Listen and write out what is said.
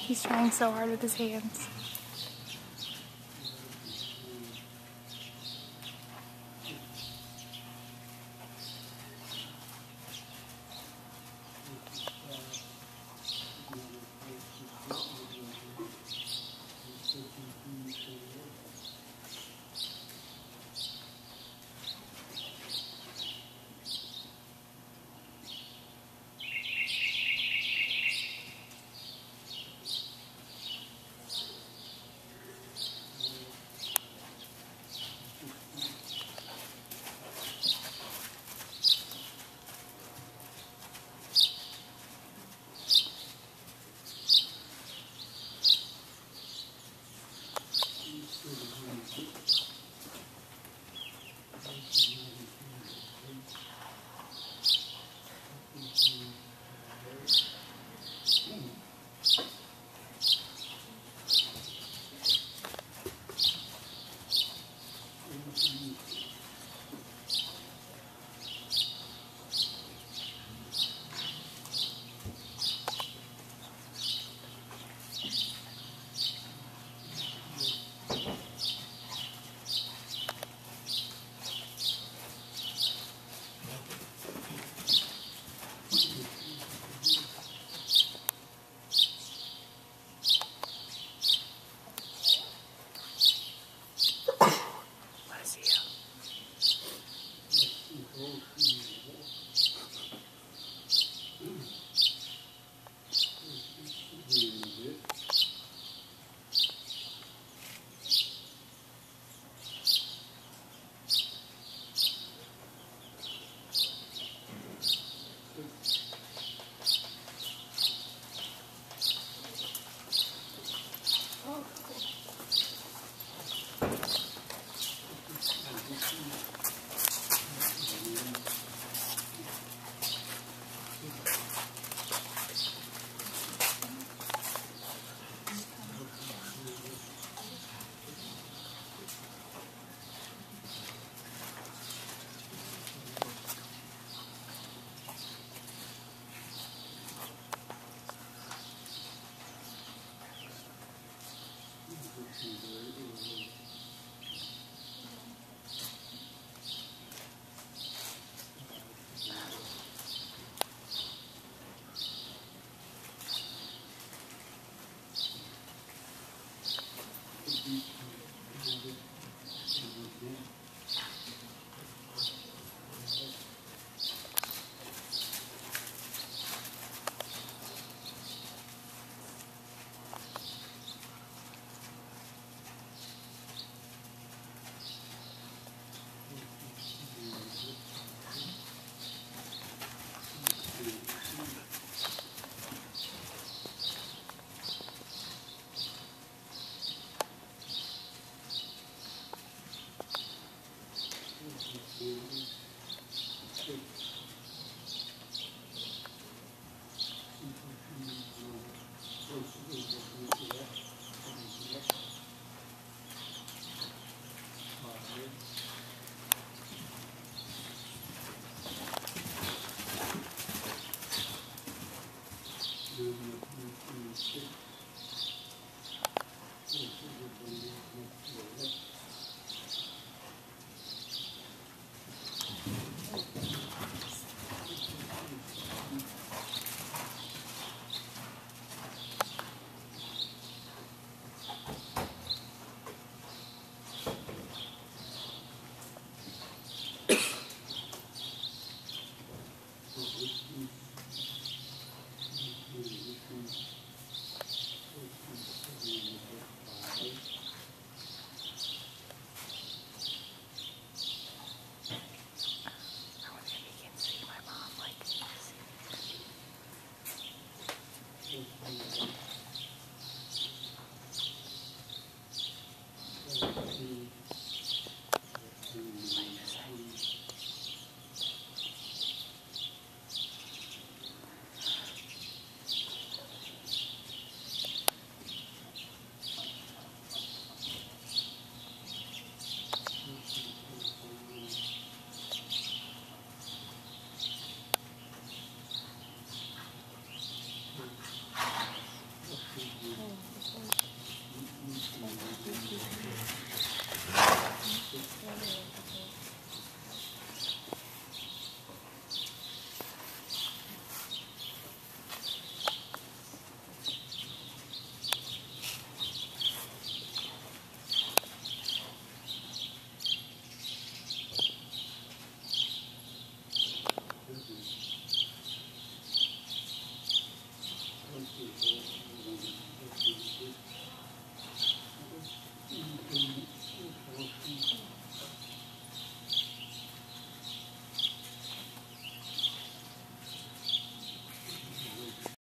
He's trying so hard with his hands. Thank you. Mm-hmm. in the